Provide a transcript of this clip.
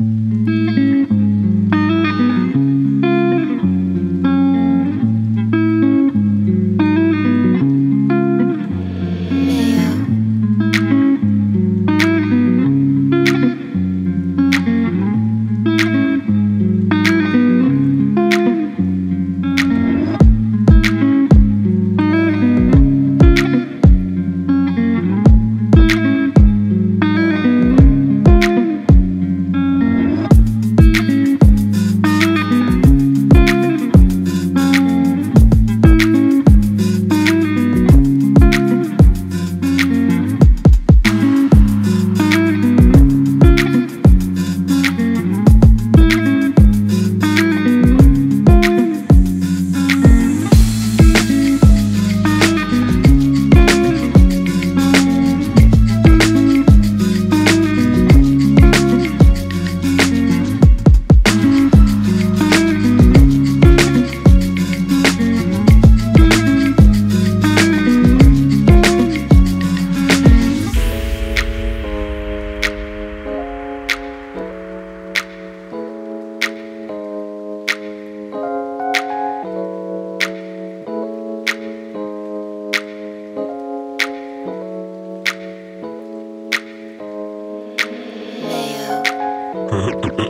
you Ha ha ha ha.